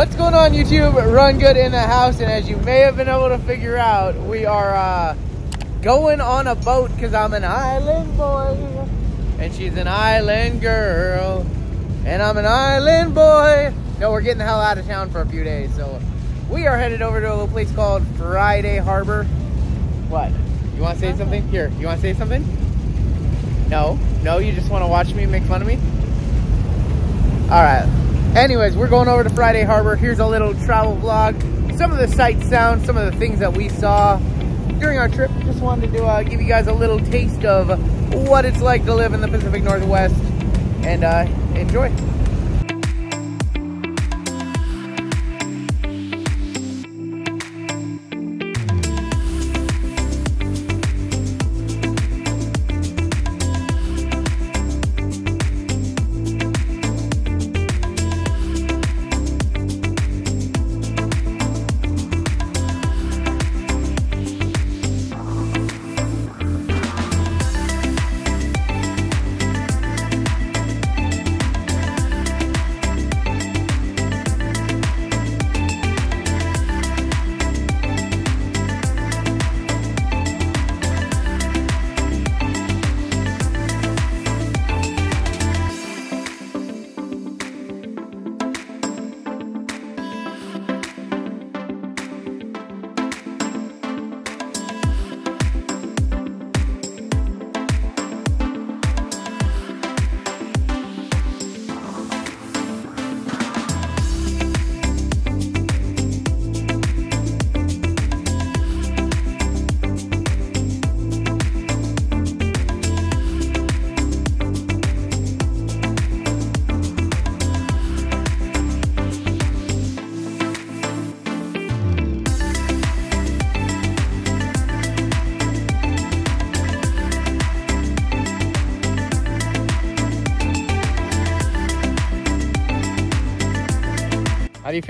What's going on YouTube? Run Good in the house and as you may have been able to figure out, we are uh, going on a boat because I'm an island boy and she's an island girl and I'm an island boy. No, we're getting the hell out of town for a few days so we are headed over to a little place called Friday Harbor. What? You want to say something? Here, you want to say something? No? No, you just want to watch me make fun of me? All right. Anyways, we're going over to Friday Harbor. Here's a little travel vlog. Some of the sights, sounds, some of the things that we saw during our trip. Just wanted to uh, give you guys a little taste of what it's like to live in the Pacific Northwest and uh, enjoy.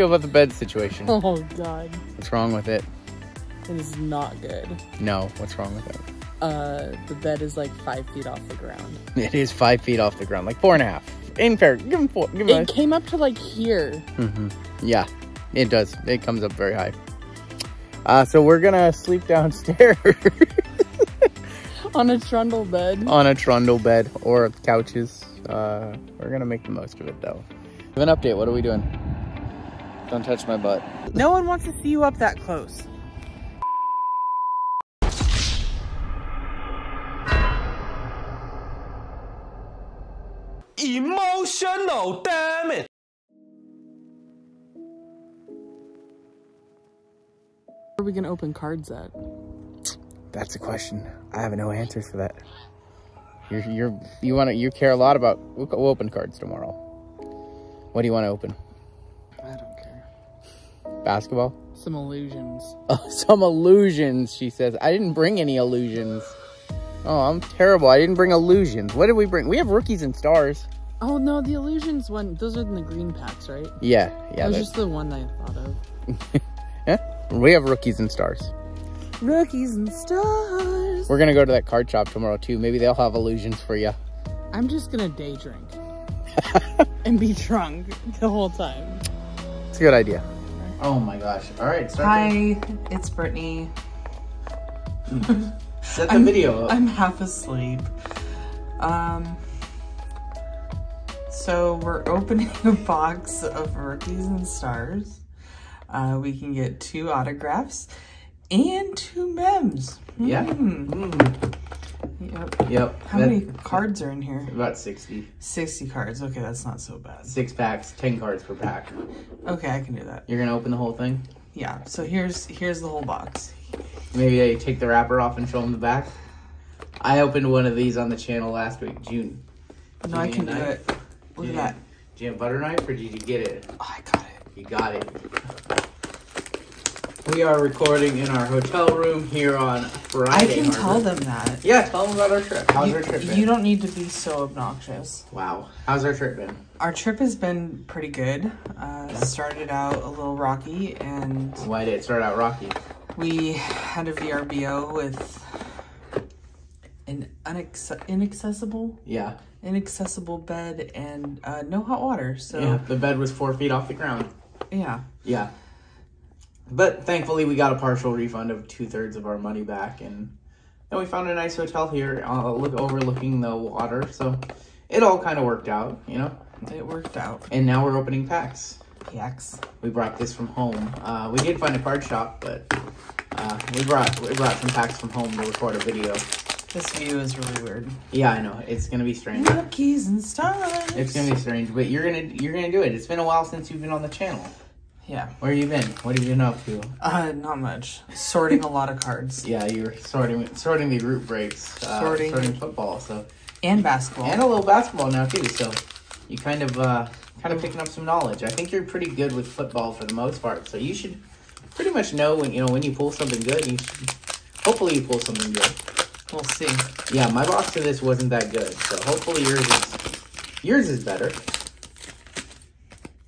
Feel about the bed situation? Oh god, What's wrong with it? it is not good. No, what's wrong with it? Uh, the bed is like five feet off the ground. It is five feet off the ground, like four and a half. In fair, give him four. Give him It came up to like here. Mm -hmm. Yeah, it does. It comes up very high. Uh, so we're gonna sleep downstairs on a trundle bed. on a trundle bed or couches. Uh, we're gonna make the most of it though. Give an update. What are we doing? Don't touch my butt. No one wants to see you up that close. Emotional, damn it! Where are we gonna open cards at? That's a question. I have no answers for that. You're you're you want to you care a lot about. We'll, we'll open cards tomorrow. What do you want to open? I don't care. Basketball. Some illusions. Oh, some illusions, she says. I didn't bring any illusions. Oh, I'm terrible. I didn't bring illusions. What did we bring? We have rookies and stars. Oh no, the illusions one. Those are in the green packs, right? Yeah, yeah. that was just the one I thought of. yeah. We have rookies and stars. Rookies and stars. We're gonna go to that card shop tomorrow too. Maybe they'll have illusions for you. I'm just gonna day drink and be drunk the whole time. It's a good idea. Oh my gosh! All right. Hi, it's Brittany. Set the I'm- video. Up. I'm half asleep. Um, so we're opening a box of rookies and stars. Uh, we can get two autographs and two mems. Yeah. Hmm. Mm. Yep. Yep. How that- many cards are in here? About 60. 60 cards. Okay, that's not so bad. Six packs, 10 cards per pack. Okay, I can do that. You're gonna open the whole thing? Yeah. So here's here's the whole box. Maybe they take the wrapper off and show them the back. I opened one of these on the channel last week, June. No, I can do it. Look Yeah. at that. Did you have butter knife or did you get it? Oh, I got it. You got it. We are recording in our hotel room here on Friday. I can Harbor. tell them that. Yeah, tell them about our trip. How's you, our trip been? you don't need to be so obnoxious. Wow. How's our trip been? Our trip has been pretty good. Uh, started out a little rocky, and Why did it start out rocky? we had a VRBO with an inaccessible, Yeah. inaccessible bed and uh, no hot water. So Yeah. The bed was four feet off the ground. Yeah. Yeah. But thankfully, we got a partial refund of two thirds of our money back, and then we found a nice hotel here, uh, look overlooking the water. So it all kind of worked out, you know. It worked out. And now we're opening packs. Yaks. We brought this from home. Uh, we did find a card shop, but uh, we brought we brought some packs from home to record a video. This view is really weird. Yeah, I know it's gonna be strange. Rookies and stars. It's gonna be strange, but you're gonna you're gonna do it. It's been a while since you've been on the channel. Yeah. Where you been? What have you been up to? Uh, not much. Sorting a lot of cards. Yeah, you're sorting sorting the root breaks, uh, Sorting. sorting football. So And basketball. and a little basketball now too. So you kind of uh, kind of picking up some knowledge. I think you're pretty good with football for the most part. So you should pretty much know when you know when you pull something good. You should, hopefully you pull something good. we'll see. Yeah, my box of this wasn't that good. So hopefully yours is yours is better.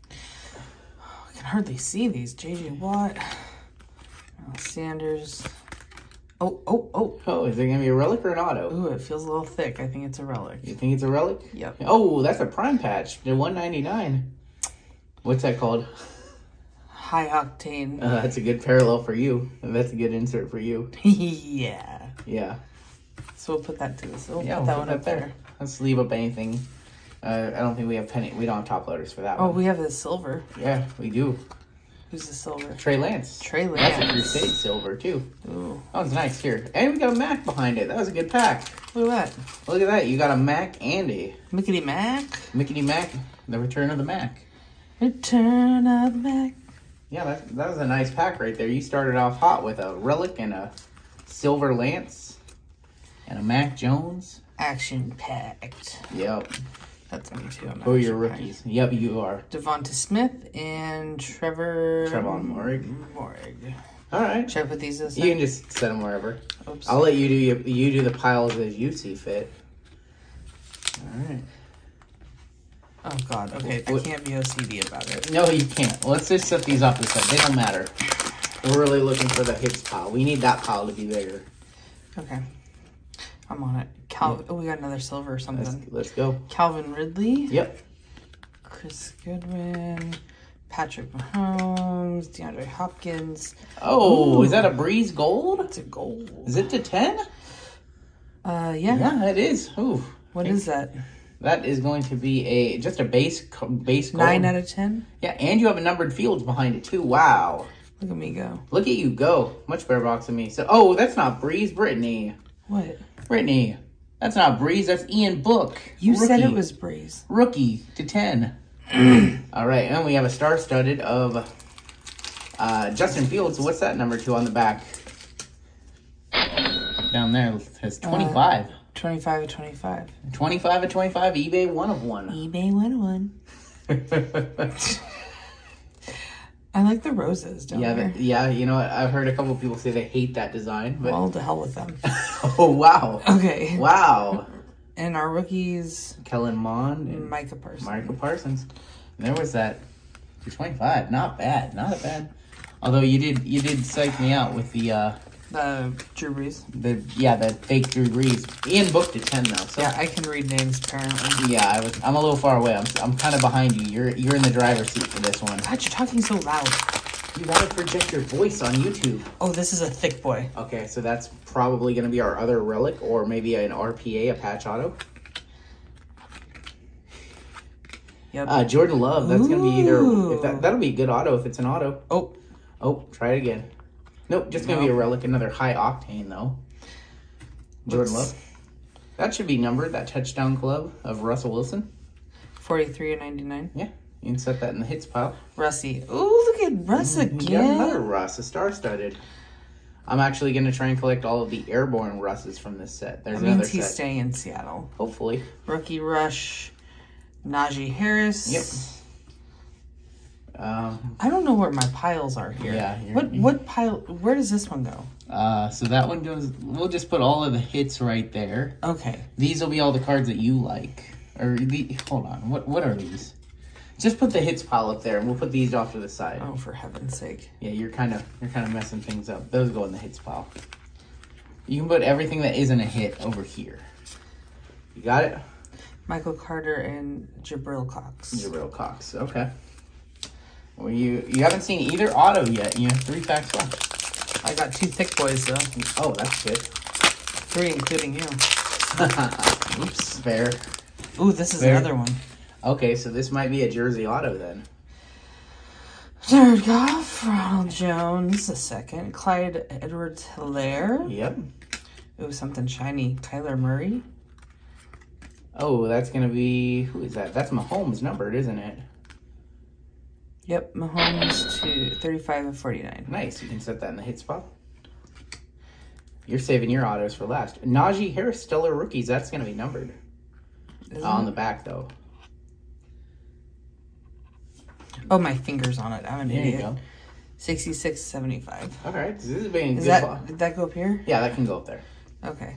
I can hardly see these. JJ Watt. Sanders. Oh, oh, oh. Oh, is it gonna be a relic or an auto? Ooh, it feels a little thick. I think it's a relic. You think it's a relic? Yep. Oh, that's a prime patch. The 199. What's that called? High octane. Uh, that's a good parallel for you. That's a good insert for you. yeah. Yeah. So we'll put that to this. We'll Yeah, put we'll that put one up there. there. Let's leave up anything. Uh, I don't think we have penny. We don't have top loaders for that Oh, one. we have the silver. Yeah, we do. Who's the silver? Trey Lance. Trey Lance. That's a Crusade silver too. Ooh, That was nice here, and we got a Mac behind it. That was a good pack. look at that. Look at that. You got a Mac and a Mickey Mac. Mickey Mac. The Return of the Mac. Return of the Mac. Yeah, that, that was a nice pack right there. You started off hot with a Relic and a Silver Lance and a Mac Jones. Action packed. Yep. That's me too. I'm Who oh, are your action-packed. rookies? Yep, you are. Devonta Smith and Trevor. Trevon Moehrig. Moehrig. All right. Should I put these this You can just set them wherever. Oops. I'll let you do you, you do the piles as you see fit. All right. Oh God. Okay, I What- can't be OCD about it. No, you can't. Let's just set these off the side. They don't matter. We're really looking for the hits pile. We need that pile to be bigger. Okay. I'm on it. Oh, we got another silver or Let's, something. let's go. Calvin Ridley. Yep. Chris Godwin. Patrick Mahomes. DeAndre Hopkins. Oh, is that a Brees Gold? It's a gold. Is it to 10? Uh, yeah. Yeah, it is. Ooh. What is that? That is going to be a just a base base gold. Nine out of ten. Yeah, and you have a numbered fields behind it too. Wow. Look at me go. Look at you go. Much better box than me. So, oh, that's not Brees, Brittany. What? Brittany. That's not Brees. That's Ian Book. You said it was Brees. rookie to 10. All right, and we have a star studded of uh, Justin Fields. What's that number two on the back? Down there it says 25. 25 of 25. 25 of 25, eBay one of one. eBay 101. I like the roses down yeah, there. yeah, you know what? I've heard a couple people say they hate that design, but Well, to hell with them. oh wow, Okay. wow. And our rookies, Kellen Mond and Micah Parsons. Michael Parsons. And there was that 225. Not bad, not bad. Although you did you did psych me out with the uh The Drew Brees. the yeah the fake Drew Brees. Ian booked at 10 though. So Yeah, I can read names apparently. yeah, I was I'm a little far away. I'm I'm kind of behind you. You're you're in the driver's seat for this one. God, you're talking so loud. You gotta project your voice on YouTube. Oh, this is a thick boy. Okay, so that's probably gonna be our other relic, or maybe an RPA, a patch auto. Yep. Uh, Jordan Love. That's gonna be either. If that that'll be a good auto if it's an auto. oh, Oh, try it again. Nope, just gonna be a relic, another high octane though. Jordan Love. That should be numbered. That touchdown club of Russell Wilson. 43 and 99. Yeah, you can set that in the hits pile. Russie. Ooh, look at Russ mm-hmm. got another again. Russ, a star-studded. I'm actually gonna try and collect all of the airborne Russes from this set. There's That another means he's set. staying in Seattle. Hopefully. Rookie Rush. Najee Harris. Yep. Um, I don't know where my piles are here. Yeah, What what pile? Where does this one go? uh, so that one goes. We'll just put all of the hits right there. Okay. These will be all the cards that you like. Or the hold on, what what are these? Just put the hits pile up there, and we'll put these off to the side. Oh, for heaven's sake! Yeah, you're kind of you're kind of messing things up. Those go in the hits pile. You can put everything that isn't a hit over here. You got it, Michael Carter and Jabril Cox. Jabril Cox. Okay. Well, you you haven't seen either auto yet. You have three packs left. I got two thick boys though. Oh, that's good. Three including you. Oops, fair. Ooh, this is There. another one. Okay, so this might be a Jersey auto then. Jared Goff, Ronald Jones, a second. Clyde Edwards Helaire. Yep. Ooh, something shiny. Kyler Murray. Oh, that's gonna be who is that? That's Mahomes numbered, isn't it? Yep, Mahomes to 35 and 49. Nice. You can set that in the hit spot. You're saving your autos for last. Najee Harris, stellar rookies. That's gonna be numbered Isn't on it? the back though. Oh, my finger's on it. I'm an There you go. 66 75. All right. This is being Is good. that, did that go up here? yeah, that can go up there. Okay.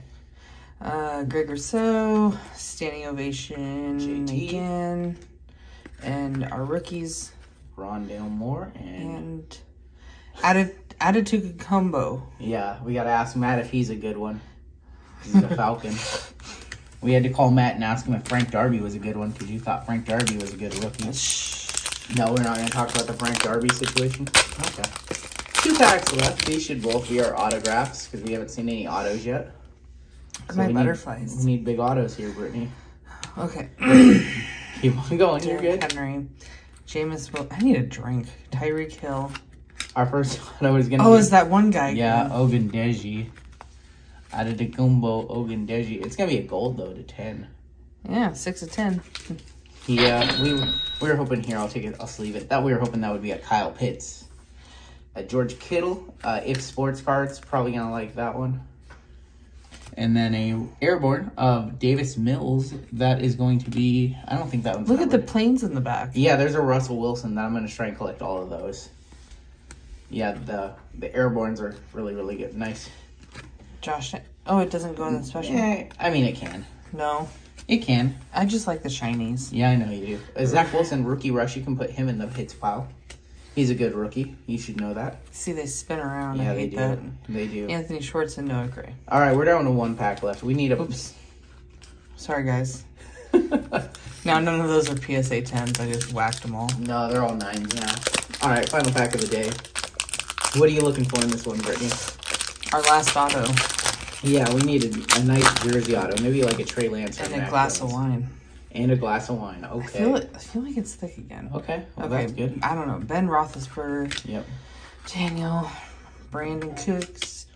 Uh, Greg Rousseau, standing ovation JT. again. And our rookies. Rondale Moore and And Attitude combo. yeah, we gotta ask Matt if he's a good one. He's a Falcon. we had to call Matt and ask him if Frank Darby was a good one because you thought Frank Darby was a good rookie. No, we're not gonna talk about the Frank Darby situation. Okay. Two packs left. These should both be our autographs because we haven't seen any autos yet. So My we butterflies. Need, we need big autos here, Brittany. Okay. Keep on going. You're good. Henry. Jameis Will. I need a drink. Tyreek Hill. Our first auto is gonna Oh, be is that one guy? yeah? Ogundeji. Adetokunbo Ogundeji. It's gonna be a gold though to ten. Yeah, six of ten. Yeah, we we were hoping here. I'll take it. I'll sleeve it. That we were hoping that would be a Kyle Pitts, a George Kittle. Uh, if sports cards, probably gonna like that one. And then a airborne of Davis Mills. That is going to be. I don't think that one's. Look at the planes in the back. Yeah, there's a Russell Wilson that I'm gonna try and collect all of those. Yeah, the the airbornes are really really good. Nice. Josh. Oh, it doesn't go in the special. Yeah, I mean it can. No, It can. I just like the shinies. Yeah, I know you do. Zach Wilson, rookie rush. You can put him in the hits pile. He's a good rookie. You should know that. See, they spin around. Yeah, I they do. that. They do. Anthony Schwartz and Noah Gray. All right, we're down to one pack left. We need a. Oops. Sorry, guys. Now none of those are PSA tens. I just whacked them all. no, they're all nines now. All right, final pack of the day. What are you looking for in this one, Brittany? Our last auto Yeah, we need a, a nice jersey auto, maybe like a Trey Lance and a glass of wine. And a glass of wine. I Okay. feel it. I feel like it's thick again. Okay, well, okay, that's good. I don't know. Ben Roethlisberger, Yep. Daniel, Brandin Cooks.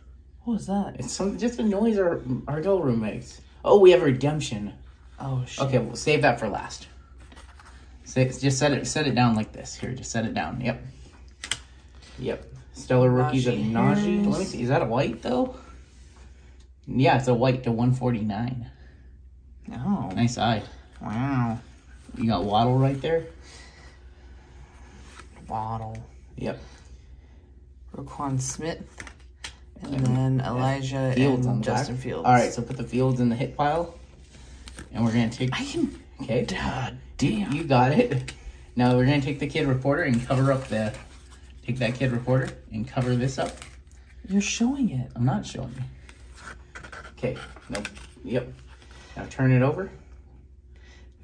What was that? It's some just a noise our our girl room makes. Oh, we have redemption. Oh shit. Okay, we'll save that for last. Say, just set it set it down like this. Here, just set it down. Yep. Yep. Stellar rookies of Najee Najee. Let me see. Is that a white though? Yeah, it's a white to 149. Oh. Nice eye. Wow. You got Waddle right there. Waddle. Yep. Roquan Smith. And then Elijah Fields and Justin back. Fields. All right, so put the Fields in the hit pile, and we're gonna take. I can. Okay. God damn. You got it. Now we're gonna take the kid reporter and cover up the. Take that kid reporter and cover this up. You're showing it. I'm not showing you. Okay. Nope. Yep. Now turn it over.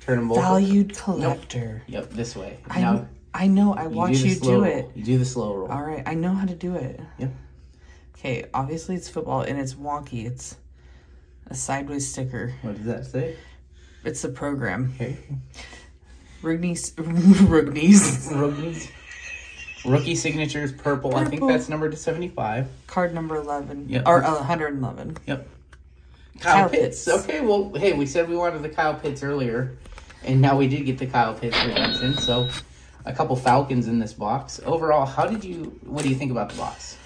Turn them over. Valued collector. Yep. This way. I now I know. I you watch do you do roll. it. You do the slow roll. All right. I know how to do it. Yep. Okay. Obviously, it's football and it's wonky. It's a sideways sticker. What does that say? It's the program. Okay. Rugnies. Rugnies. Rookies. Rookie signatures purple. I think that's number to 75. Card number 11. Yep. Or uh, 111. Yep. Kyle Kyle, Pitts. Pitts. Okay, well, hey, we said we wanted the Kyle Pitts earlier, and now we did get the Kyle Pitts redemption. So, a couple Falcons in this box. Overall, how did you? What do you think about the box?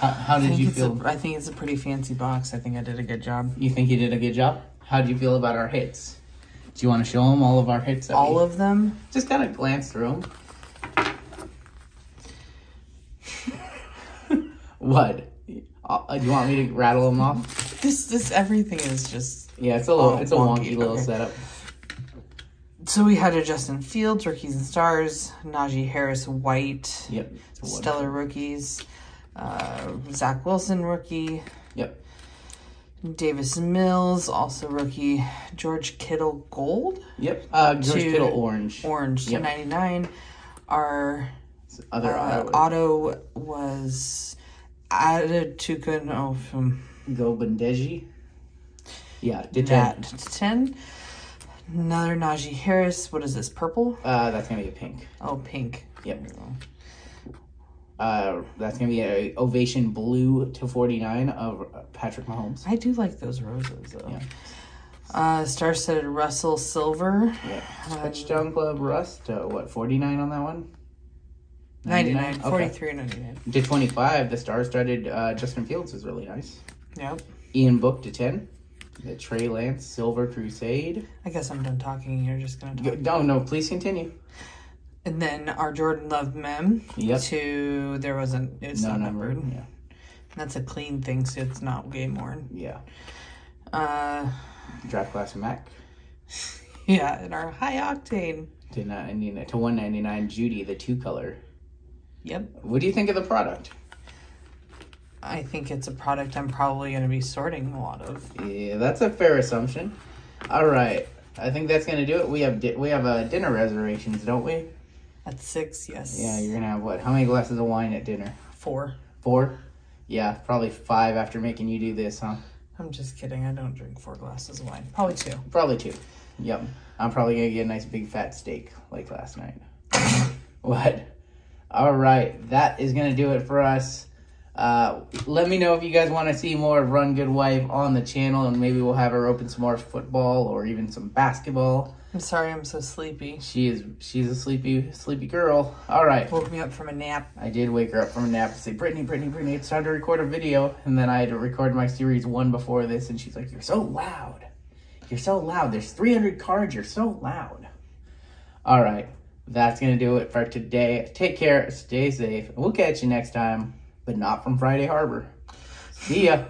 How, how did you feel? a, I think it's a pretty fancy box. I think I did a good job. you think you did a good job? How do you feel about our hits? Do you want to show them all of our hits? All we- of them. just kind of glance through them. what? Uh, do you want me to rattle them off? This, this, everything is just. Yeah, it's a little, Oh, it's a wonky, wonky, little okay. setup. So we had a Justin Fields, rookies and stars. Najee Harris, white. Yep. It's a one. Stellar rookies. Uh, Zach Wilson, rookie. Yep. Davis Mills, also rookie. George Kittle, gold. Yep. Uh, George To- Kittle orange. Orange, Yep. 299. Our Other uh, uh, auto was added to good oh from Gobandeji. Yeah, did that to ten. Another Najee Harris. What is this, purple? Uh, that's going to be a pink. Oh, pink. Yep. Uh, that's going to be a Ovation Blue to 49 of Patrick Mahomes. I do like those roses, though. Yeah. Uh, star-studded Russell Silver. Yeah. Uh, Touchdown um, Club Rust. Uh, what, 49 on that one? 99, 99 43 okay. 99. To 25, the star-studded uh, Justin Fields is really nice. Yep. Ian Book to 10. Trey Lance Silver Crusade. I guess I'm done talking. You're just gonna talk. No, no, please continue. And then our Jordan Love mem Yep. to there wasn't it's No not number. numbered. Yeah. That's a clean thing, so it's not game worn. Yeah. Uh, Draft class Mac yeah, and our high octane. to ninety to one ninety nine. Judy the two color. Yep. What do you think of the product? I think it's a product I'm probably going to be sorting a lot of. Yeah, that's a fair assumption. All right, I think that's gonna do it. We have we have uh, dinner reservations, don't we? At six, yes. Yeah, you're gonna have what? How many glasses of wine at dinner? four. Four. Yeah, probably five after making you do this, huh? I'm just kidding. I don't drink four glasses of wine. Probably two. Probably two. Yep. I'm probably gonna get a nice big fat steak like last night. what? All right, that is gonna do it for us. Uh, let me know if you guys want to see more of Run Good Wife on the channel, and maybe we'll have her open some more football or even some basketball. I'm sorry I'm so sleepy. She is she's a sleepy sleepy girl. All right, Woke me up from a nap. I did wake her up from a nap and say, Brittany, Brittany, Brittany, it's time to record a video. And then I had to record my series one before this, and she's like, You're so loud. You're so loud. There's 300 cards. You're so loud. All right, that's gonna do it for today. Take care, stay safe, we'll catch you next time, but not from Friday Harbor. See ya.